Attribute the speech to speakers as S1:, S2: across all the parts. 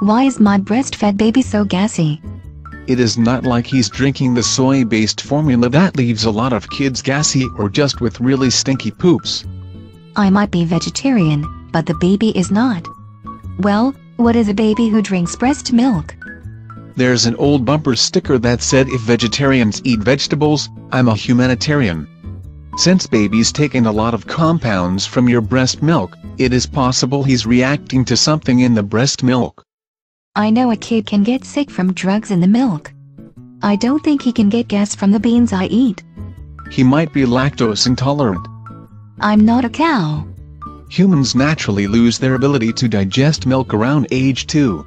S1: Why is my breastfed baby so gassy?
S2: It is not like he's drinking the soy-based formula that leaves a lot of kids gassy or just with really stinky poops.
S1: I might be vegetarian, but the baby is not. Well, what is a baby who drinks breast milk?
S2: There's an old bumper sticker that said if vegetarians eat vegetables, I'm a humanitarian. Since baby's taken a lot of compounds from your breast milk, it is possible he's reacting to something in the breast milk.
S1: I know a kid can get sick from drugs in the milk. I don't think he can get gas from the beans I eat.
S2: He might be lactose intolerant.
S1: I'm not a cow.
S2: Humans naturally lose their ability to digest milk around age 2.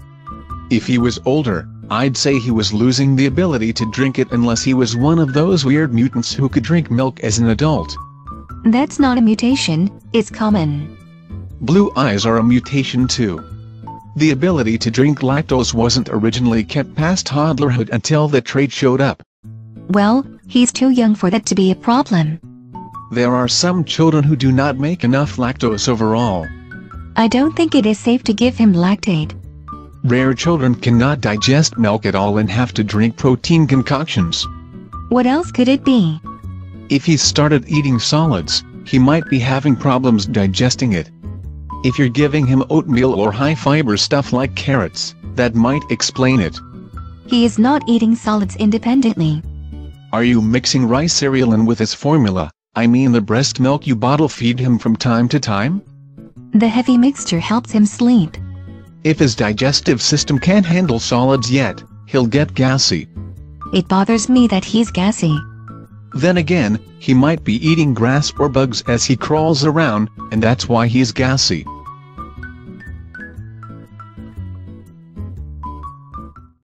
S2: If he was older, I'd say he was losing the ability to drink it unless he was one of those weird mutants who could drink milk as an adult.
S1: That's not a mutation, it's common.
S2: Blue eyes are a mutation too. The ability to drink lactose wasn't originally kept past toddlerhood until the trait showed up.
S1: Well, he's too young for that to be a problem.
S2: There are some children who do not make enough lactose overall.
S1: I don't think it is safe to give him Lactaid.
S2: Rare children cannot digest milk at all and have to drink protein concoctions.
S1: What else could it be?
S2: If he started eating solids, he might be having problems digesting it. If you're giving him oatmeal or high-fiber stuff like carrots, that might explain it.
S1: He is not eating solids independently.
S2: Are you mixing rice cereal in with his formula, I mean the breast milk you bottle feed him from time to time?
S1: The heavy mixture helps him sleep.
S2: If his digestive system can't handle solids yet, he'll get gassy.
S1: It bothers me that he's gassy.
S2: Then again, he might be eating grass or bugs as he crawls around, and that's why he's gassy.